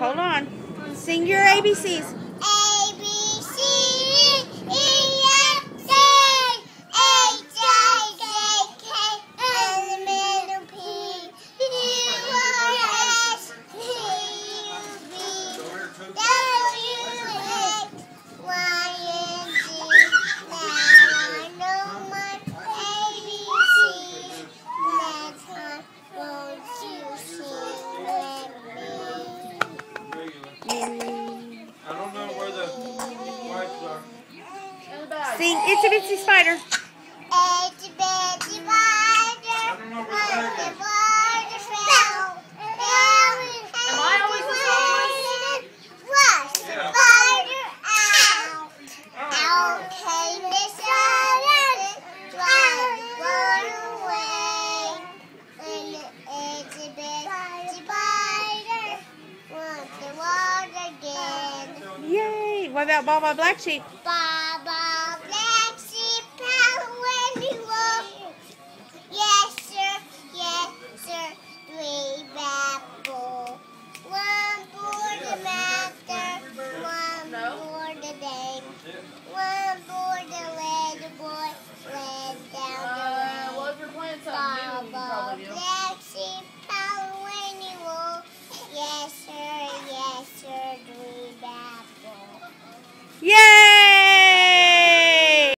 Hold on. Sing your ABCs. Are. Sing Itsy Bitsy Spider. Itsy bitsy spider, the spider fell. Am I always the Flush the Yeah. spider out. Out came the spider, flying away. And the itsy bitsy spider wants the water again. Yay. What about Baa Baa Black Sheep? Bye.